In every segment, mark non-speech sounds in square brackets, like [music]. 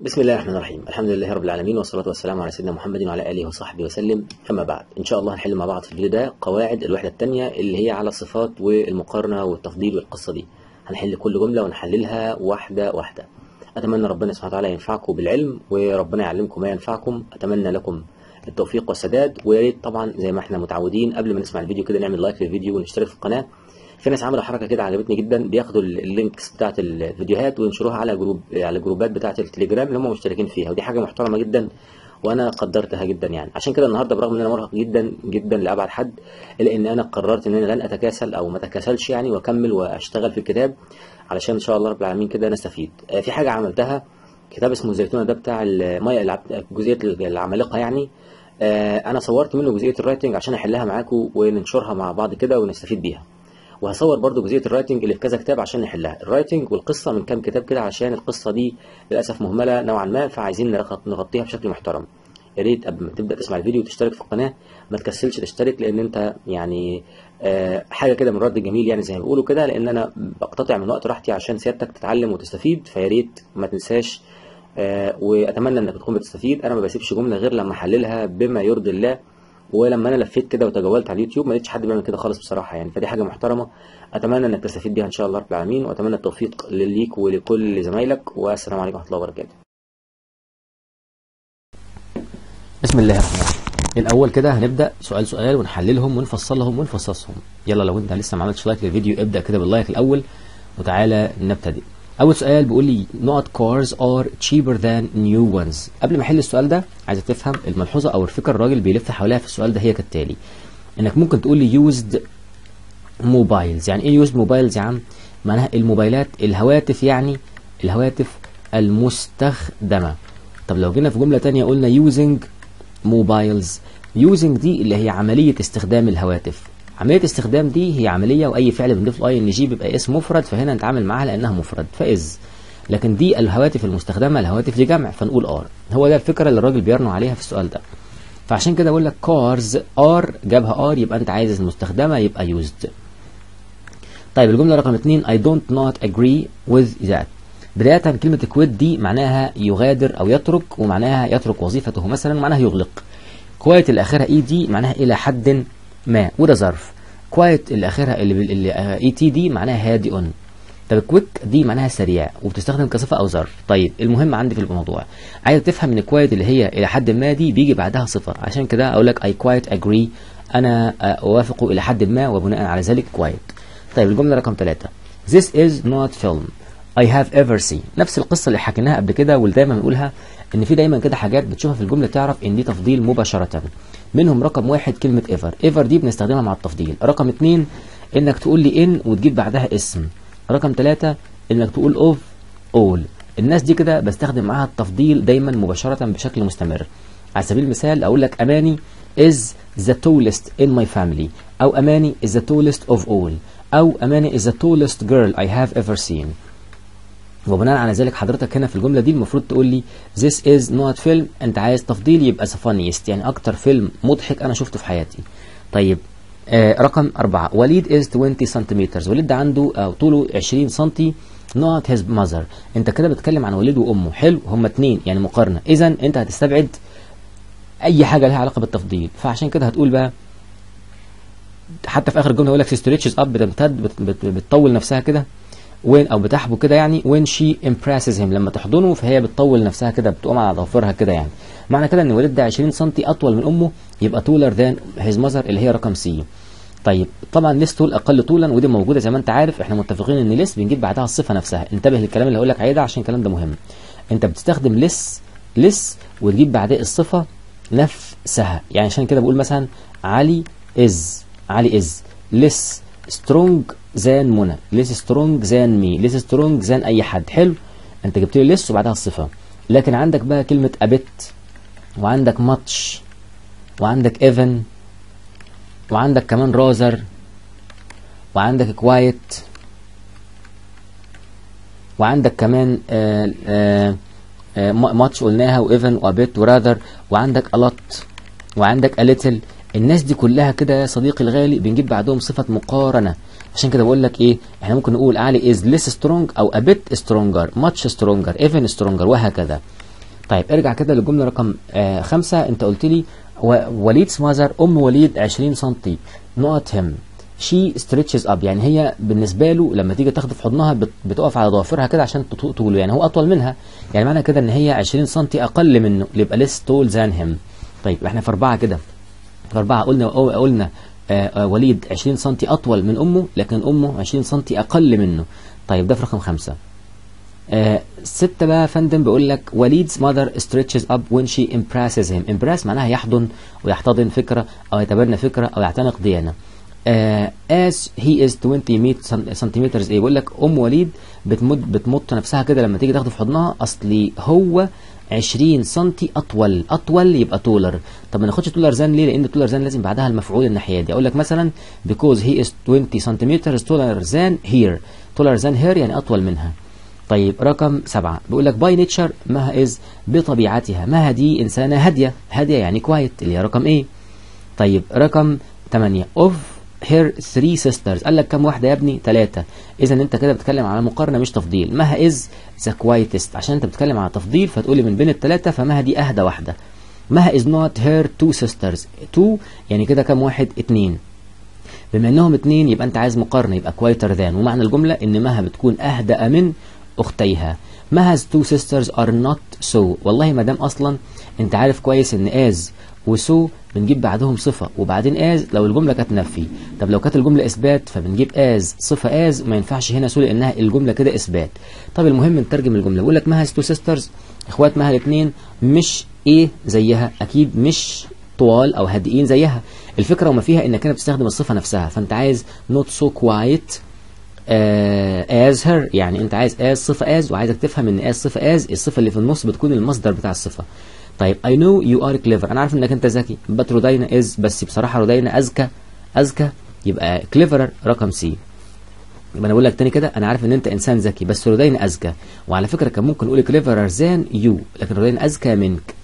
بسم الله الرحمن الرحيم. الحمد لله رب العالمين والصلاة والسلام على سيدنا محمد وعلى آله وصحبه وسلم. أما بعد إن شاء الله هنحل مع بعض في الفيديو ده قواعد الوحدة الثانية اللي هي على الصفات والمقارنة والتفضيل والقصة دي. هنحل كل جملة ونحللها واحدة واحدة. أتمنى ربنا سبحانه وتعالى ينفعكم بالعلم وربنا يعلمكم ما ينفعكم. أتمنى لكم التوفيق والسداد. ويا ريت طبعا زي ما إحنا متعودين قبل ما نسمع الفيديو كده نعمل like للفيديو ونشترك في القناة. في ناس عملوا حركة كده عجبتني جدا بياخدوا ال links بتاعت الفيديوهات وينشروها على group على الجروبات بتاعت التليجرام اللي هم مشتركين فيها ودي حاجة محترمة جدا وأنا قدرتها جدا يعني. عشان كده النهارده برغم إن أنا مرهق جدا جدا لأبعد حد إلا إن أنا قررت إن أنا لن أتكاسل أو ما أتكاسلش يعني وأكمل وأشتغل في الكتاب علشان إن شاء الله رب العالمين كده نستفيد في حاجة عملتها كتاب اسمه الزيتونه ده بتاع الميه جزئية العمالقة يعني. أنا صورت منه جزئية ال writing عشان أحلها معاكم وننشرها مع بعض كده ونستفيد بيها. وهصور برضو جزئيه ال writing اللي في كذا كتاب عشان نحلها. ال writing والقصة من كام كتاب كده عشان القصة دي للأسف مهملة نوعا ما فعايزين نغطيها بشكل محترم. يا ريت قبل ما تبدأ تسمع الفيديو وتشترك في القناة ما تكسلش تشترك لأن أنت يعني آه حاجة كده من الرد الجميل يعني زي ما بيقولوا كده لأن أنا بقتطع من وقت راحتي عشان سيادتك تتعلم وتستفيد فيا ريت ما تنساش آه وأتمنى إنك تكون بتستفيد. أنا ما بسيبش جملة غير لما أحللها بما يرضي الله. ولما أنا لفيت كده وتجولت على اليوتيوب ما لقيتش حد بيعمل كده خالص بصراحة يعني. فدي حاجة محترمة. أتمنى إنك تستفيد بيها إن شاء الله رب العالمين وأتمنى التوفيق ليك ولكل زمايلك والسلام عليكم ورحمة الله وبركاته. بسم الله الرحمن الرحيم. الأول كده هنبدأ سؤال سؤال ونحللهم ونفصلهم ونفصصهم. يلا لو أنت لسه ما عملتش like للفيديو ابدأ كده بال like الأول وتعالى نبتدئ أول سؤال بيقول لي نقط cars are cheaper than new ones. قبل ما أحل السؤال ده عايزك تفهم الملحوظة أو الفكرة الراجل بيلف حواليها في السؤال ده هي كالتالي. إنك ممكن تقول لي used mobiles يعني إيه used mobiles يا عم؟ معناها الموبايلات الهواتف يعني الهواتف المستخدمة. طب لو جينا في جملة تانية قلنا using mobiles using دي اللي هي عملية استخدام الهواتف. عملية استخدام دي هي عملية وأي فعل بنضيف له ing بيبقى اسم مفرد فهنا نتعامل معاها لأنها مفرد. ف is. لكن دي الهواتف المستخدمة الهواتف دي جمع فنقول are. هو ده الفكرة اللي الراجل بيرنو عليها في السؤال ده. فعشان كده بقول لك cars are جابها are يبقى أنت عايز المستخدمة يبقى used طيب الجملة رقم 2 I don't نقط agree with that. بداية كلمة quit دي معناها يغادر أو يترك ومعناها يترك وظيفته مثلا معناها يغلق. quite آخرها E دي معناها إلى حد ما. وده ظرف. quiet اللي اخرها اللي, اللي E T دي معناها هادئ. طب quick دي معناها سريع وبتستخدم كصفه أو ظرف. طيب المهم عندي في الموضوع. عايز تفهم إن quite اللي هي إلى حد ما دي بيجي بعدها صفه عشان كده أقول لك I quite agree أنا أوافق إلى حد ما وبناء على ذلك quite طيب الجملة رقم ثلاثة This is نقط film. I have ever seen. نفس القصة اللي حكيناها قبل كده واللي دايما بنقولها إن في دايما كده حاجات بتشوفها في الجملة تعرف إن دي تفضيل مباشرة. منهم رقم واحد كلمة ever ever دي بنستخدمها مع التفضيل. رقم اتنين إنك تقول لي in وتجيب بعدها اسم. رقم ثلاثة إنك تقول اوف اول الناس دي كده بستخدم معاها التفضيل دايما مباشرة بشكل مستمر. على سبيل المثال أقول لك أماني is the tallest in my family. أو أماني is the tallest of all. أو أماني is the tallest girl I have ever seen. وبناء على ذلك حضرتك هنا في الجملة دي المفروض تقول لي this is not film انت عايز تفضيل يبقى funniest. يعني أكتر فيلم مضحك أنا شفته في حياتي. طيب آه رقم أربعة. وليد is 20 سنتيمتر وليد ده عنده آه طوله 20 سنتي. نقط his mother. أنت كده بتتكلم عن وليد وأمه. حلو هما اتنين. يعني مقارنة. اذا أنت هتستبعد أي حاجة لها علاقة بالتفضيل. فعشان كده هتقول بقى حتى في آخر الجملة يقول لك stretches up بتمتد بت بت بتطول نفسها كده. when أو بتحبو كده يعني when she impresses him. لما تحضنه فهي بتطول نفسها كده بتقوم على ضفرها كده يعني. معنى كده إن وليد ده 20 سم أطول من أمه يبقى taller than his mother اللي هي رقم C طيب طبعا less tall أقل طولا ودي موجودة زي ما أنت عارف. إحنا متفقين إن less بنجيب بعدها الصفة نفسها. انتبه للكلام اللي هقول لك عليه ده عشان الكلام ده مهم. أنت بتستخدم less less وتجيب بعدها الصفة نفسها. يعني عشان كده بقول مثلا علي is علي is less strong than منى. less strong than me. less strong than أي حد. حلو. أنت جبت لي less وبعدها الصفه لكن عندك بقى كلمة a bit وعندك much وعندك even وعندك كمان rather وعندك quite وعندك كمان آآ آآ آآ ماتش قلناها وإيفن وأبت وراذر وعندك ألوت وعندك أليتل. الناس دي كلها كده يا صديقي الغالي بنجيب بعدهم صفة مقارنة. عشان كده بقول لك إيه إحنا ممكن نقول علي is less strong أو a bit stronger much stronger even stronger وهكذا. طيب ارجع كده للجملة رقم آه خمسة. أنت قلت لي و- وليد's mother أم وليد 20 سم نقط him. She stretches up يعني هي بالنسبة له لما تيجي تاخده في حضنها بت- بتقف على ضوافرها كده عشان طوله يعني هو أطول منها. يعني معنى كده إن هي 20 سم أقل منه يبقى less tall than him. طيب إحنا في أربعة كده. في أربعة قلنا قلنا وليد 20 سم أطول من أمه لكن أمه 20 سم أقل منه. طيب ده في رقم خمسة. آه ستة بقى فندم بيقول لك وليد's mother stretches up when she impresses him. Impress معناها يحضن ويحتضن فكرة أو يتبنى فكرة أو يعتنق ديانة. آه as he is 20 ميت سنتيمترز إيه بيقول لك أم وليد بتمد بتمط نفسها كده لما تيجي تاخده في حضنها. أصلي هو 20 سم أطول. أطول يبقى taller طب ما ناخدش taller than ليه؟ لأن taller than لازم بعدها المفعول الناحية دي. أقول لك مثلا because he is 20 سنتيمتر taller than her. Taller than her يعني أطول منها. طيب رقم سبعة. بيقول لك by nature مها is بطبيعتها. مها دي إنسانة هادية. هادية يعني quiet اللي هي رقم إيه طيب رقم 8 of her three sisters. قال لك كم واحدة يا ابني؟ ثلاثة إذا أنت كده بتتكلم على مقارنة مش تفضيل. مها is the quietest. عشان أنت بتتكلم على تفضيل فتقولي من بين الثلاثة فمها دي أهدى واحدة. مها is نقط her two sisters. Two يعني كده كم واحد؟ اتنين. بما إنهم اتنين يبقى أنت عايز مقارنة يبقى quieter than ومعنى الجملة إن مها بتكون اهدأ من أختيها. مها's two sisters are not so. والله ما دام أصلا أنت عارف كويس إن as و so بنجيب بعدهم صفة وبعدين as لو الجملة كانت نفي. طب لو كانت الجملة إثبات فبنجيب as صفة as وما ينفعش هنا so لأنها الجملة كده إثبات. طب المهم نترجم الجملة. بيقول لك مها's two sisters. إخوات مها الاثنين مش إيه زيها. أكيد مش طوال أو هادئين زيها. الفكرة وما فيها إنك أنت بتستخدم الصفة نفسها. فأنت عايز not so quiet uh, as her يعني انت عايز as صفة as وعايزك تفهم ان as صفة as الصفة اللي في النص بتكون المصدر بتاع الصفة. طيب I know you are clever. أنا عارف إنك أنت ذكي but رودينا is بس بصراحة رودينا أذكى أذكى يبقى cleverer رقم سي يبقى أنا بقول لك تاني كده أنا عارف إن أنت إنسان ذكي بس رودينا أذكى. وعلى فكرة كان ممكن نقول cleverer than you لكن رودينا أذكى منك.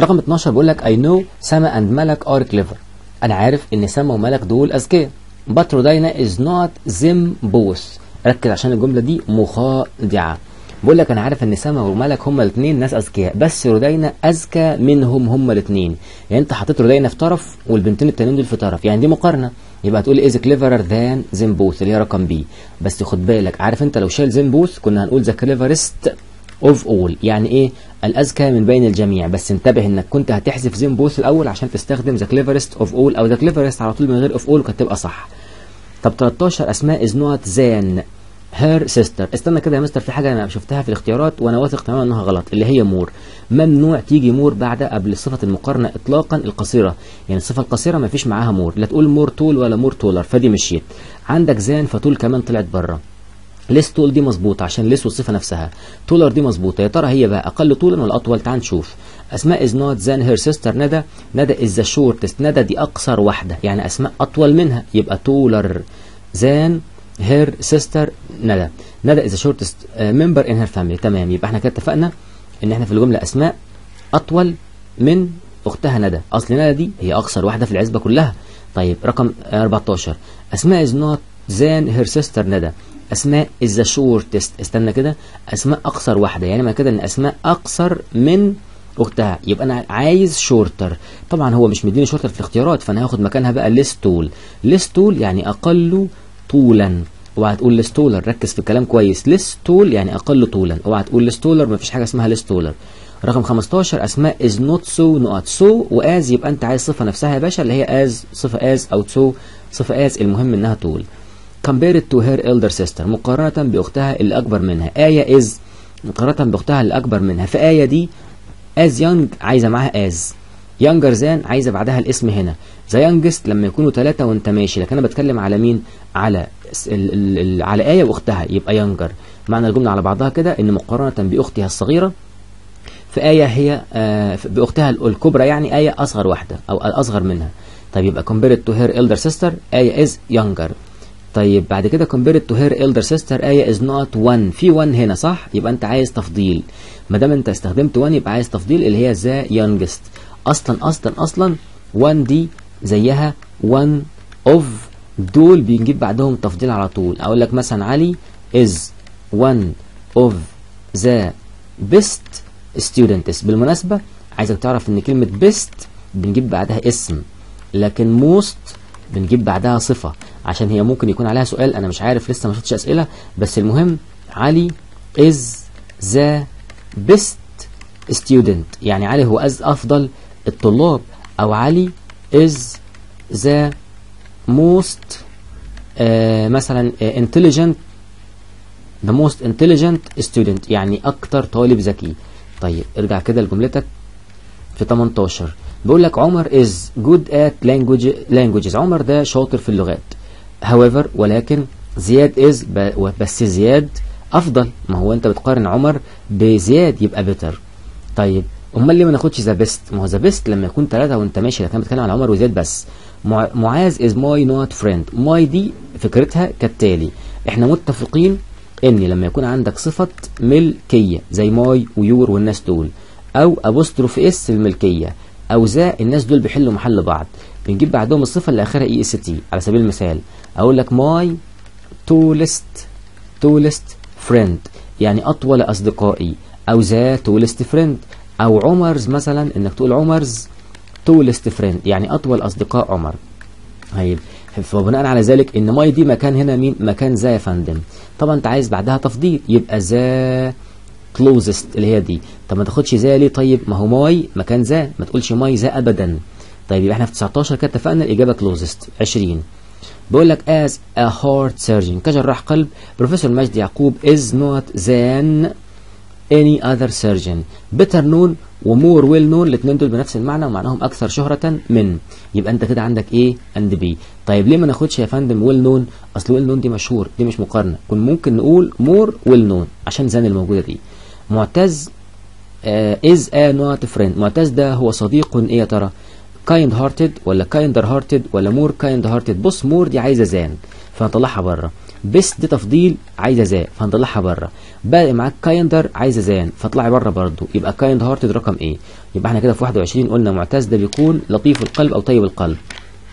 رقم 12 بيقول لك I know سما and ملك are clever. أنا عارف إن سما وملك دول أذكياء. But رودينا is not them both ركز عشان الجملة دي مخادعة. بقول لك أنا عارف إن سما وملك هما الاثنين ناس أذكياء بس رودينا أذكى منهم هما الاثنين يعني أنت حطيت رودينا في طرف والبنتين التانيين دول في طرف. يعني دي مقارنة. يبقى هتقول is cleverer than them both اللي هي رقم B بس خد بالك عارف أنت لو شايل them both كنا هنقول the cleverest of all يعني إيه؟ الأذكى من بين الجميع. بس انتبه إنك كنت هتحذف them both الأول عشان تستخدم the cleverest of all أو the cleverest على طول من غير of all وكانت تبقى صح. طب 13 أسماء is نقط than her sister استنى كده يا مستر في حاجة أنا شفتها في الاختيارات وأنا واثق تماما إنها غلط اللي هي more. ممنوع تيجي more بعد قبل صفة المقارنة اطلاقا القصيرة. يعني الصفة القصيرة ما فيش معاها more. لا تقول more tall ولا more taller فدي مشيت. عندك than ف tall كمان طلعت بره. less tall دي مظبوطة عشان less والصفة نفسها. taller دي مظبوطة. يا ترى هي بقى أقل طولا ولا أطول؟ تعال نشوف. أسماء is نقط than her sister ندى. ندى is the shortest ندى دي أقصر واحدة. يعني أسماء أطول منها. يبقى taller than her sister ندى. ندى is shortest member in her family تمام. يبقى إحنا كده اتفقنا إن إحنا في الجملة أسماء أطول من أختها ندى. أصل ندى دي هي أقصر واحدة في العزبة كلها. طيب رقم 14 أسماء is نقط than her sister ندى. أسماء is shortest استنى كده. أسماء أقصر واحدة. يعني ما كده إن أسماء أقصر من أختها. يبقى أنا عايز shorter طبعا هو مش مديني shorter في الاختيارات فأنا هاخد مكانها بقى less tall. less tall يعني أقل طولا. اوعى تقول less taller ركز في الكلام كويس. less tall يعني أقل طولا. اوعى تقول less taller مفيش حاجة اسمها less taller رقم 15 أسماء is not so not so و as يبقى أنت عايز صفة نفسها يا باشا اللي هي as صفة as أو so صفة as المهم إنها tall. Compared to her elder sister مقارنة بأختها اللي اكبر منها is مقارنة بأختها اللي اكبر منها فآية دي is young عايزة معاها as younger than عايزة بعدها الاسم هنا. the youngest لما يكونوا ثلاثة وانت ماشي. لكن أنا بتكلم على مين؟ على ال ال ال على آية وأختها. يبقى younger معنى الجملة على بعضها كده إن مقارنة بأختها الصغيرة في آية هي آه بأختها الكبرى يعني آية أصغر واحدة أو أصغر منها. طيب يبقى compared to her elder sister آية is younger. طيب بعد كده compared to her elder sister آية is not one. في one هنا صح؟ يبقى انت عايز تفضيل. ما دام انت استخدمت one يبقى عايز تفضيل اللي هي ذا youngest. أصلا أصلا أصلا one دي زيها one of دول بنجيب بعدهم تفضيل على طول. أقول لك مثلا علي is one of the best students. بالمناسبة عايزك تعرف إن كلمة best بنجيب بعدها اسم لكن most بنجيب بعدها صفة. عشان هي ممكن يكون عليها سؤال أنا مش عارف لسه ما شفتش أسئلة. بس المهم علي is the best student. يعني علي هو أز أفضل الطلاب أو علي the most آه مثلا intelligent the most intelligent student. يعني أكتر طالب ذكي. طيب ارجع كده لجملتك. في 18 بيقول لك عمر good at language languages. عمر ده شاطر في اللغات. However ولكن زياد ب- بس زياد أفضل. ما هو أنت بتقارن عمر بزياد يبقى better. طيب أمال ليه ما ناخدش the best ما هو the best لما يكون ثلاثة وأنت ماشي لكن بتكلم على عمر وزياد بس. مع- معاذ is my نقط friend my دي فكرتها كالتالي. إحنا متفقين إن لما يكون عندك صفة ملكية زي my و your والناس دول أو apostrophe s الملكية أو the الناس دول بيحلوا محل بعض. بنجيب بعدهم الصفة اللي آخرها EST على سبيل المثال. أقول لك my tallest tallest friend يعني أطول أصدقائي. أو the tallest friend أو عمر's مثلا إنك تقول عمر's tallest friend يعني أطول أصدقاء عمر. طيب. فبناء على ذلك إن my دي مكان هنا مين؟ مكان the يا فندم طبعا أنت عايز بعدها تفضيل. يبقى the closest اللي هي دي. طب ما تاخدش the ليه؟ طيب. ما هو my مكان the ما تقولش my the ابدا. طيب يبقى إحنا في 19 كده اتفقنا الإجابة closest 20 بيقول لك as a heart surgeon. كجراح قلب. بروفيسور مجدي يعقوب is نقط than any other surgeon. Better known و more well known. الاثنين دول بنفس المعنى ومعناهم أكثر شهرة من. يبقى أنت كده عندك A and B طيب ليه ما ناخدش يا فندم well known؟ أصل well known دي مشهور دي مش مقارنة. كن ممكن نقول more well known عشان than الموجودة دي. معتز is a نقط friend معتز ده هو صديق إيه يا ترى؟ kind hearted ولا kinder hearted ولا more kind hearted بص more دي عايزة than فهنطلعها بره بس دي تفضيل عايزة than فهنطلعها بره باقي معاك kinder عايزة than فاطلعي بره برضو. يبقى kind hearted رقم إيه يبقى إحنا كده في 21 قلنا معتز ده بيكون لطيف القلب أو طيب القلب.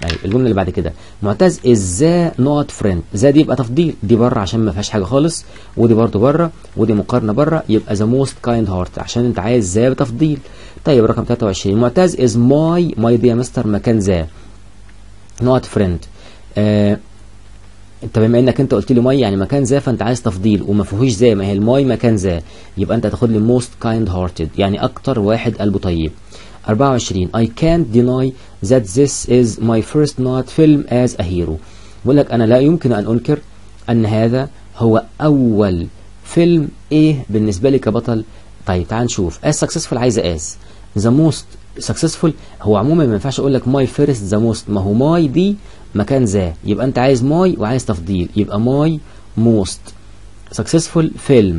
يعني الجملة اللي بعد كده. معتز is نقط friend؟ the دي يبقى تفضيل؟ دي بره عشان ما فيهاش حاجة خالص ودي برضو بره ودي مقارنة بره يبقى the most kind hearted عشان انت عايز the بتفضيل. طيب رقم 23 معتز is my my دي مستر مكان the not friend. آه انت بما انك انت قلت لي my يعني مكان the فانت عايز تفضيل وما فيهوش the ما هي ال my مكان the يبقى انت هتاخد لي most kind-hearted يعني أكتر واحد قلبه طيب. 24 I can't deny that this is my first not film as a hero. بقول لك أنا لا يمكن أن أنكر أن هذا هو أول فيلم إيه بالنسبة لي كبطل. طيب تعال نشوف. As successful عايزه as the most successful هو عموما ما ينفعش أقول لك my first the most. ما هو my دي مكان the. يبقى أنت عايز my وعايز تفضيل. يبقى my most successful film.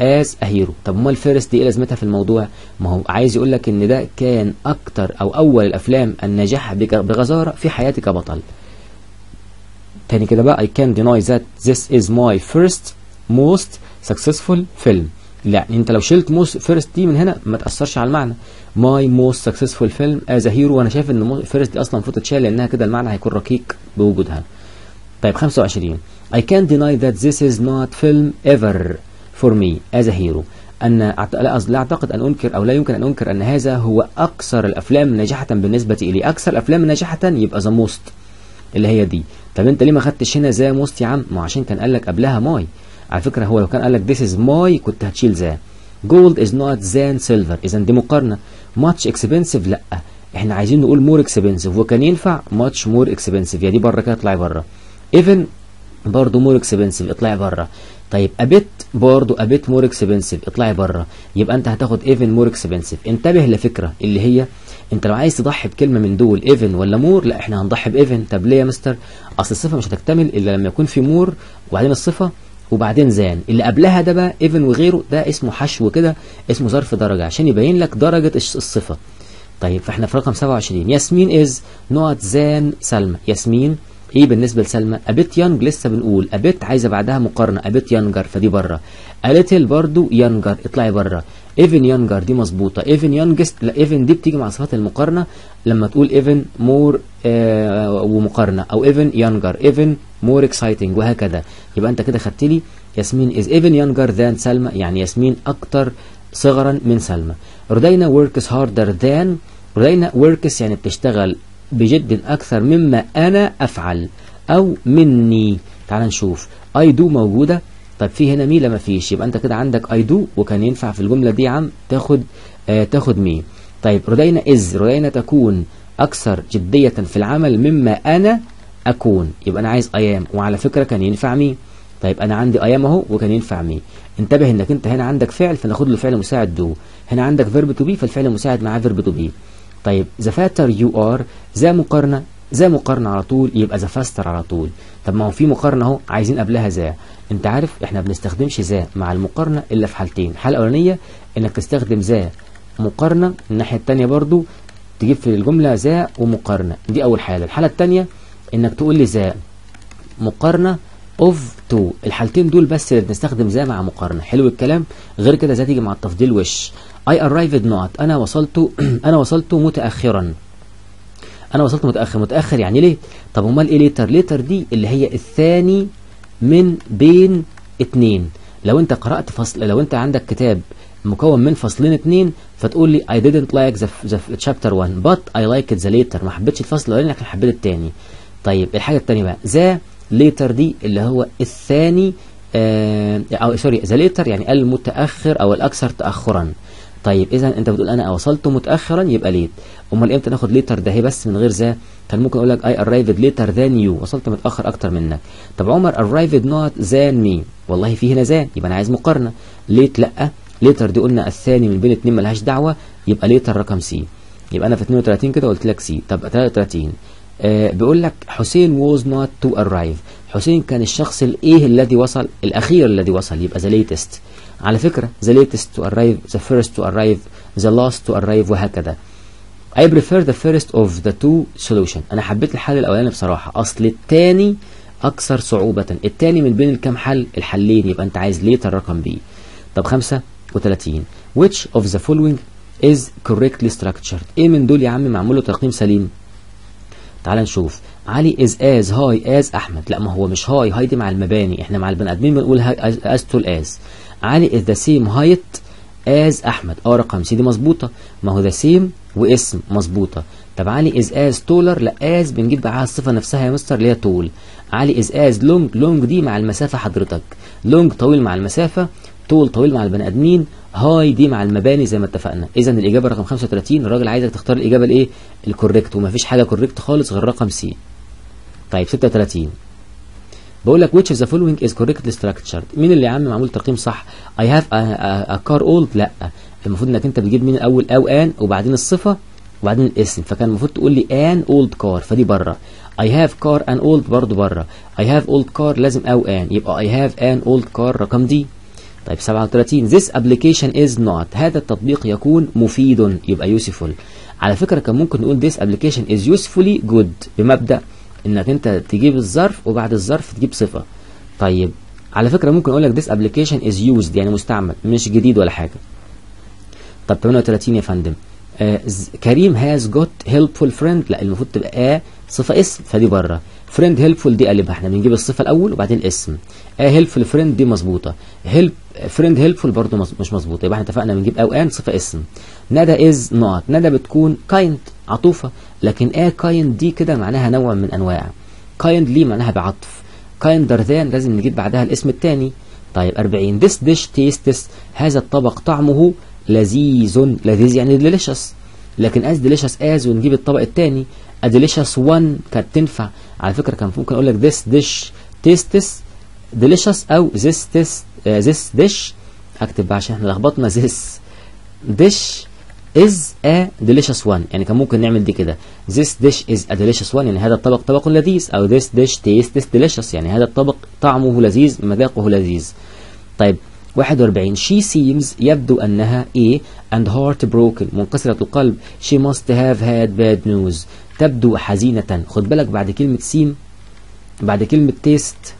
A hero. طب امال first دي إيه لازمتها في الموضوع؟ ما هو عايز يقول لك إن ده كان أكتر أو أول الأفلام الناجحة بغزارة في حياتي كبطل تاني كده بقى I can't deny that this is my first most successful film. لا أنت لو شلت most first دي من هنا ما تأثرش على المعنى. Most successful film as a hero وأنا شايف إن first دي أصلا المفروض تتشال لأنها كده المعنى هيكون ركيك بوجودها. طيب 25 I can't deny that this is not film ever. Me as a hero. أن لا لا أعتقد أن أنكر أو لا يمكن أن أنكر أن هذا هو أكثر الأفلام ناجحة بالنسبة إلي أكثر الأفلام ناجحة يبقى the most اللي هي دي. طب أنت ليه ما خدتش هنا the most يا عم؟ ما عشان كان قال لك قبلها my على فكرة هو لو كان قال لك this is my كنت هتشيل the gold is not than silver. إذا دي مقارنة. Much expensive لأ. إحنا عايزين نقول more expensive. وكان ينفع much more expensive. يا دي بره كده اطلعي بره even برضه more expensive اطلعي بره طيب a bit برضه a bit more expensive اطلعي بره يبقى انت هتاخد even more expensive انتبه لفكرة اللي هي انت لو عايز تضحي بكلمة من دول even ولا more لا إحنا هنضحي ب even. طب ليه يا مستر؟ أصل الصفة مش هتكتمل إلا لما يكون في more وبعدين الصفة وبعدين زان. اللي قبلها ده بقى even وغيره ده اسمه حشو كده اسمه ظرف درجة عشان يبين لك درجة الصفة. طيب فاحنا في رقم 27 ياسمين is not than سلمى. ياسمين إيه بالنسبة لسلمى. a bit young لسه بنقول a bit عايزة بعدها مقارنة. a bit younger فدي برة. a little برضو younger اطلعي برة. even younger دي مظبوطة. even youngest لا even دي بتيجي مع صفات المقارنة لما تقول even more آه ومقارنة أو even younger even more exciting وهكذا. يبقى أنت كده خدت لي ياسمين is even younger than سلمى يعني ياسمين أكتر صغرا من سلمى. رودينا works harder than رودينا works يعني بتشتغل بجد أكثر مما أنا أفعل أو مني. تعال نشوف. I do موجودة. طب في هنا me؟ لا ما فيش. يبقى أنت كده عندك I do وكان ينفع في الجملة دي عم تاخد آه تاخد me. طيب رودينا is رودينا تكون أكثر جدية في العمل مما أنا أكون. يبقى أنا عايز I am وعلى فكرة كان ينفع me. طيب أنا عندي I am أهو وكان ينفع me. انتبه إنك أنت هنا عندك فعل فناخد له فعل مساعد do هنا عندك verb to be فالفعل المساعد معاه verb to be طيب the faster you are the مقارنة the مقارنة على طول يبقى the faster على طول. طب ما هو في مقارنة أهو عايزين قبلها the. أنت عارف إحنا بنستخدمش the مع المقارنة إلا في حالتين. الحالة الأولانية إنك تستخدم the مقارنة الناحية التانية برضو تجيب في الجملة the ومقارنة. دي أول حالة. الحالة التانية إنك تقول لي the مقارنة of two الحالتين دول بس اللي بنستخدم the مع مقارنة. حلو الكلام؟ غير كده the تيجي مع التفضيل وش. I arrived not. أنا وصلت [clears throat] أنا وصلت متأخرا. أنا وصلت متأخر متأخر يعني ليه؟ طب أمال إيه latter latter دي اللي هي الثاني من بين اتنين. لو أنت قرأت فصل لو أنت عندك كتاب مكون من فصلين اتنين فتقول لي I didn't like the, the chapter one but I liked the latter. ما حبيتش الفصل الأولاني لكن حبيت التاني. طيب الحاجة التانية بقى. the latter دي اللي هو الثاني آه أو sorry the later يعني المتأخر أو الأكثر تأخرا. طيب اذا أنت بتقول أنا وصلت متاخرا يبقى late أمال إمتى ناخد later ده؟ هي بس من غير the. كان ممكن أقول لك I arrived later than you. وصلت متأخر أكتر منك. طب عمر arrived not than me. والله في هنا than يبقى أنا عايز مقارنة. late لأ. latter دي قلنا الثاني من بين اتنين ملهاش دعوة. يبقى later رقم C يبقى أنا في 32 كده قلت لك C طب 33 آه بيقول لك حسين was not to arrive. حسين كان الشخص الإيه الذي وصل؟ الأخير الذي وصل. يبقى the latest. على فكرة the latest to arrive the first to arrive the last to arrive وهكذا. I prefer the first of the two solution. أنا حبيت الحل الأولاني بصراحة. أصل التاني أكثر صعوبة. التاني من بين الكام حل؟ الحلين. يبقى أنت عايز later رقم B طب 35 which of the following is correctly structured إيه من دول يا عم معمول له ترقيم سليم؟ تعال نشوف. علي is as high as أحمد. لا ما هو مش هاي. هاي دي مع المباني. إحنا مع البني آدمين بنقول as tall as. علي is the same height as أحمد آه رقم C دي مظبوطة. ما هو the same واسم مظبوطة. طب علي is as taller. لا as بنجيب معاها الصفة نفسها يا مستر اللي هي tall. علي is as long. long دي مع المسافة حضرتك. long طويل مع المسافة. tall طويل مع البني آدمين. high دي مع المباني زي ما اتفقنا. اذا الإجابة رقم 35 الراجل عايزك تختار الإجابة الإيه؟ ال correct ومفيش حاجة correct خالص غير رقم C طيب 36 بقول لك which of the following is correctly structured مين اللي يا عم معمول ترقيم صح؟ I have a, a, a car old لا. المفروض إنك أنت بتجيب مين الأول أو آن وبعدين الصفة وبعدين الاسم. فكان المفروض تقول لي an old car فدي بره I have car an old برضه بره I have old car لازم أو آن. يبقى I have an old car رقم دي طيب 37 this application is not. هذا التطبيق يكون مفيد يبقى useful. على فكرة كان ممكن نقول this application is usefully good بمبدأ إنك أنت تجيب الظرف وبعد الظرف تجيب صفة. طيب على فكرة ممكن أقول لك this application is used يعني مستعمل مش جديد ولا حاجة. طب 38 يا فندم. آه كريم has got helpful friend لا المفروض تبقى a صفة اسم فدي بره. friend helpful دي قلبها إحنا بنجيب الصفة الأول وبعدين الاسم a helpful friend دي مظبوطة. help friend helpful برضه مش مظبوطة. يبقى إحنا اتفقنا بنجيب أو an صفة اسم. ندى is not ندى بتكون kind عطوفة. لكن آه kind دي كده معناها نوع من أنواع. kindly معناها بعطف. kinder than لازم نجيب بعدها الاسم الثاني طيب 40 this dish tastes هذا الطبق طعمه لذيذ. لذيذ يعني delicious لكن as delicious as ونجيب الطبق الثاني a delicious one كانت تنفع. على فكرة كان ممكن أقول لك this dish tastes delicious أو this this uh, this dish. هكتب بقى عشان إحنا لخبطنا. This dish is a delicious one. يعني كان ممكن نعمل دي كده. This dish is a delicious one. يعني هذا الطبق طبق لذيذ. أو this dish tastes delicious. يعني هذا الطبق طعمه لذيذ مذاقه لذيذ. طيب 41 she seems يبدو أنها A and heartbroken. منكسرة القلب. She must have had bad news. تبدو حزينة. خد بالك بعد كلمة سيم بعد كلمة taste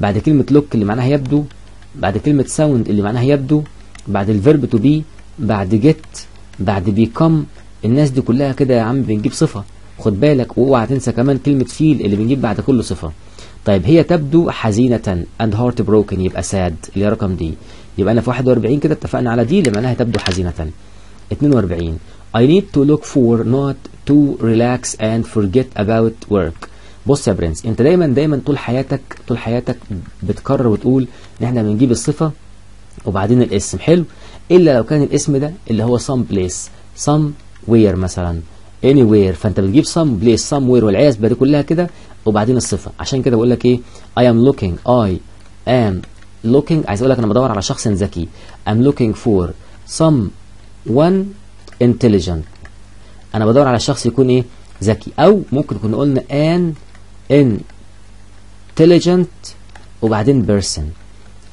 بعد كلمة look اللي معناها يبدو بعد كلمة sound اللي معناها يبدو بعد ال verb to be بعد get بعد become. الناس دي كلها كده يا عم بنجيب صفة. خد بالك وأوعى تنسى كمان كلمة feel اللي بنجيب بعد كل صفة. طيب هي تبدو حزينة and heartbroken يبقى sad اللي هي رقم دي يبقى أنا في 41 كده اتفقنا على دي اللي معناها تبدو حزينة. 42 I need to look for not to relax and forget about work. بص يا برنس أنت دايما دايما طول حياتك طول حياتك بتكرر وتقول إن إحنا بنجيب الصفة وبعدين الاسم. حلو؟ إلا لو كان الاسم ده اللي هو some place somewhere مثلا. anywhere فأنت بتجيب some place somewhere والعياذ دي كلها كده وبعدين الصفة. عشان كده بقول لك إيه؟ I am looking I am looking. عايز أقول لك أنا بدور على شخص ذكي. I'm looking for someone intelligent. أنا بدور على شخص يكون إيه؟ ذكي. أو ممكن كنا قلنا an intelligent وبعدين person.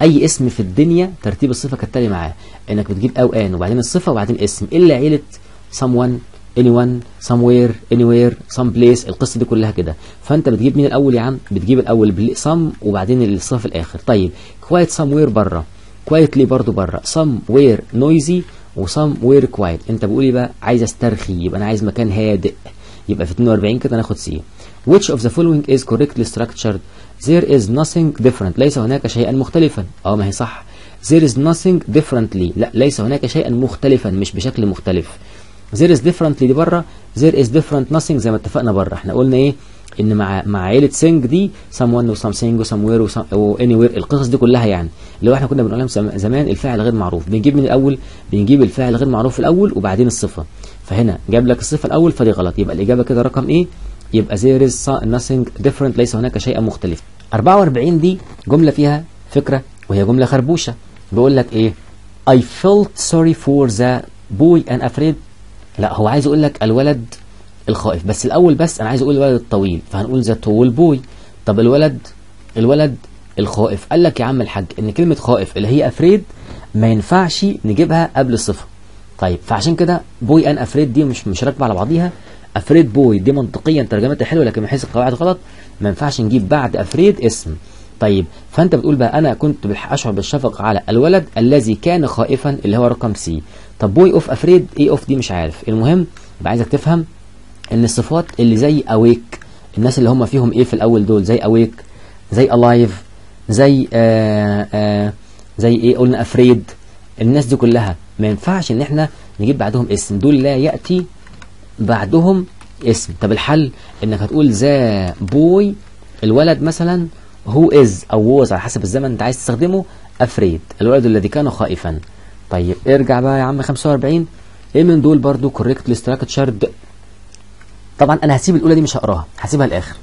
أي اسم في الدنيا ترتيب الصفة كالتالي معاه. إنك بتجيب أو آن وبعدين الصفة وبعدين اسم. الا عيلة someone anyone somewhere anywhere someplace القصة دي كلها كده. فأنت بتجيب مين الأول يا عم؟ بتجيب الأول some وبعدين الصفة في الآخر. طيب quiet somewhere بره quietly برضو بره somewhere noisy وsomewhere quiet. أنت بتقول إيه بقى؟ عايز أسترخي. يبقى أنا عايز مكان هادئ. يبقى في 42 كده ناخد سي which of the following is correctly structured there is nothing different. ليس هناك شيئا مختلفا. آه ما هي صح. There is nothing differently. لا ليس هناك شيئا مختلفا. مش بشكل مختلف. There is differently دي بره there is different nothing زي ما اتفقنا بره إحنا قلنا إيه؟ إن مع مع عيلة سينج دي someone و something و somewhere و anywhere. القصص دي كلها يعني. اللي هو إحنا كنا بنقولها زمان الفاعل غير معروف. بنجيب من الأول بنجيب الفاعل غير معروف الأول وبعدين الصفة. فهنا جاب لك الصفة الأول فدي غلط. يبقى الإجابة كده رقم إيه؟ يبقى there is nothing different. ليس هناك شيء مختلف. 44 دي جملة فيها فكرة وهي جملة خربوشة. بيقول لك إيه؟ I felt sorry for the boy and afraid. لا هو عايز يقول لك الولد الخائف. بس الأول بس أنا عايز أقول الولد الطويل. فهنقول the tall boy طب الولد الولد الخائف. قال لك يا عم الحاج إن كلمة خائف اللي هي afraid ما ينفعش نجيبها قبل الصفه طيب فعشان كده boy an afraid دي مش مش راكبة على بعضيها. afraid boy دي منطقيا ترجمتها حلوة لكن من حيث القواعد غلط ما ينفعش نجيب بعد afraid اسم. طيب فأنت بتقول بقى أنا كنت أشعر بالشفقه على الولد الذي كان خائفا اللي هو رقم C طب boy of afraid إيه of دي مش عارف. المهم يبقى عايزك تفهم إن الصفات اللي زي awake الناس اللي هم فيهم a في الأول دول زي awake زي alive زي آآ آآ زي إيه قلنا afraid الناس دي كلها ما ينفعش إن إحنا نجيب بعدهم اسم. دول لا يأتي بعدهم اسم. طب الحل إنك هتقول the boy الولد مثلا who is أو was على حسب الزمن أنت عايز تستخدمه afraid الولد الذي كان خائفا. طيب ارجع بقى يا عم 45 إيه من دول برضو correctly structured طبعا أنا هسيب الأولى دي مش هقراها هسيبها الآخر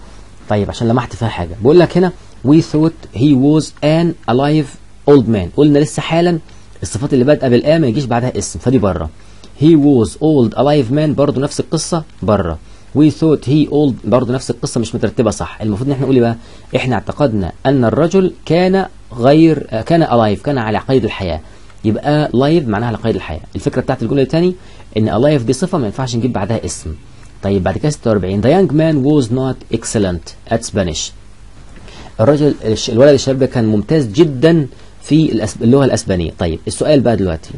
طيب عشان لمحت فيها حاجة. بقول لك هنا we thought he was an alive old man. قلنا لسه حالا الصفات اللي بادئة بالآ ما يجيش بعدها اسم فدي بره. He was old alive man برضه نفس القصة بره we thought he old برضه نفس القصة مش مترتبة صح. المفروض إن إحنا نقول إيه بقى؟ إحنا اعتقدنا أن الرجل كان غير كان alive كان على قيد الحياة. يبقى alive معناها على قيد الحياة. الفكرة بتاعت الجملة الثاني إن alive دي صفة ما ينفعش نجيب بعدها اسم. طيب بعد كده 46 the young man was not excellent at Spanish. الراجل الولد الشاب ده كان ممتاز جدا في اللغة الأسبانية. طيب السؤال بقى دلوقتي.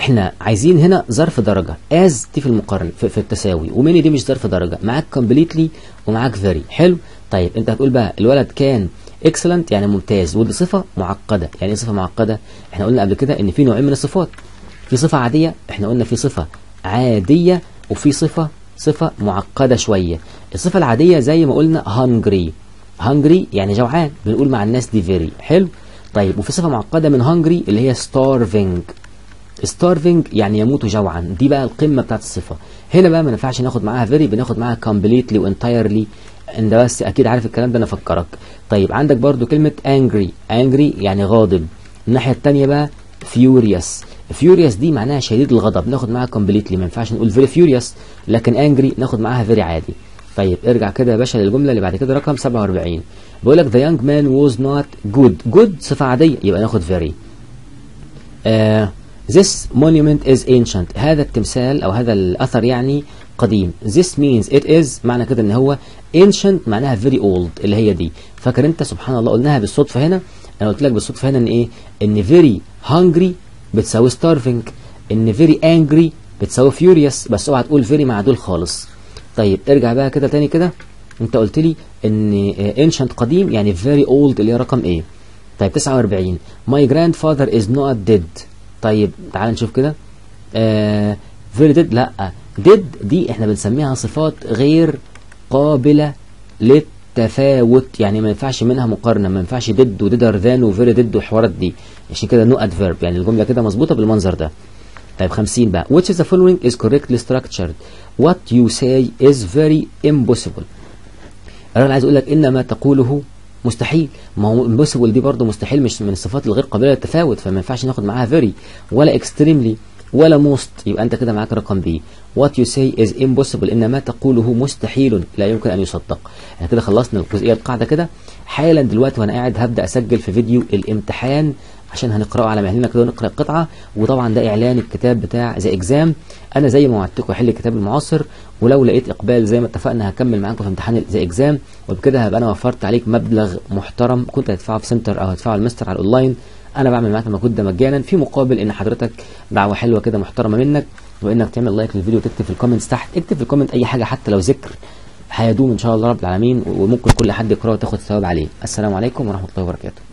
إحنا عايزين هنا ظرف درجة. as دي في المقارنة في, في التساوي. و many دي مش ظرف درجة. معاك completely ومعاك very حلو؟ طيب انت هتقول بقى الولد كان excellent يعني ممتاز. ودي صفة معقدة. يعني إيه صفة معقدة؟ إحنا قلنا قبل كده إن في نوعين من الصفات. في صفة عادية إحنا قلنا في صفة عادية وفي صفة صفة معقدة شوية. الصفة العادية زي ما قلنا hungry. Hungry يعني جوعان. بنقول مع الناس دي very حلو؟ طيب وفي صفة معقدة من hungry اللي هي starving. Starving يعني يموت جوعا. دي بقى القمة بتاعت الصفة. هنا بقى ما ينفعش ناخد معاها very بناخد معاها completely وانتايرلي انت بس أكيد عارف الكلام ده أنا أفكرك. طيب عندك برضو كلمة angry. angry يعني غاضب. الناحية الثانية بقى furious. furious دي معناها شديد الغضب. ناخد معاها completely. ما ينفعش نقول very furious لكن angry ناخد معاها very عادي. طيب ارجع كده يا باشا للجملة اللي بعد كده رقم 47 بيقول لك the young man was not good. good صفة عادية يبقى ناخد very. آه This monument is ancient. هذا التمثال أو هذا الأثر يعني قديم. This means it is معنى كده إن هو ancient معناها very old اللي هي دي. فاكر أنت سبحان الله قلناها بالصدفة هنا؟ أنا قلت لك بالصدفة هنا إن إيه؟ إن very hungry بتساوي starving. إن very angry بتساوي furious. بس اوعى تقول very مع دول خالص. طيب ارجع بقى كده تاني كده. أنت قلت لي إن ancient قديم يعني very old اللي هي رقم إيه طيب 49 my grandfather is not dead. طيب تعال نشوف كده. آه very dead لا. dead دي إحنا بنسميها صفات غير قابلة للتفاوت. يعني ما ينفعش منها مقارنة ما ينفعش dead و deader than و very dead والحوارات دي. عشان كده no adverb يعني الجملة كده مظبوطة بالمنظر ده. طيب 50 بقى. Which of the following is correctly structured. What you say is very impossible. الراجل عايز يقول لك ان ما تقوله مستحيل. ما هو impossible دي برضه مستحيل مش من الصفات الغير قابلة للتفاوت فما ينفعش ناخد معاها very ولا extremely ولا most. يبقى أنت كده معاك رقم بي what you say is impossible ان ما تقوله مستحيل لا يمكن أن يصدق. إحنا كده خلصنا الجزئية القاعدة كده. حالا دلوقتي وأنا قاعد هبدأ أسجل في فيديو الامتحان عشان هنقرأه على مهلنا كده ونقرأ القطعة. وطبعا ده إعلان الكتاب بتاع ذا إكزام. أنا زي ما وعدتكم احل الكتاب المعاصر ولو لقيت إقبال زي ما اتفقنا هكمل معاكم في امتحان the exam. وبكده هبقى أنا وفرت عليك مبلغ محترم كنت هتدفعه في center أو هتدفعه المستر على الأونلاين. أنا بعمل معاك المجهود ده مجانا في مقابل إن حضرتك دعوة حلوة كده محترمة منك. وإنك تعمل like للفيديو وتكتب في ال comments تحت. اكتب في ال comment أي حاجة حتى لو ذكر هيدوم إن شاء الله رب العالمين. وممكن كل حد يقرأه وتاخد ثواب عليه. السلام عليكم ورحمة الله وبركاته.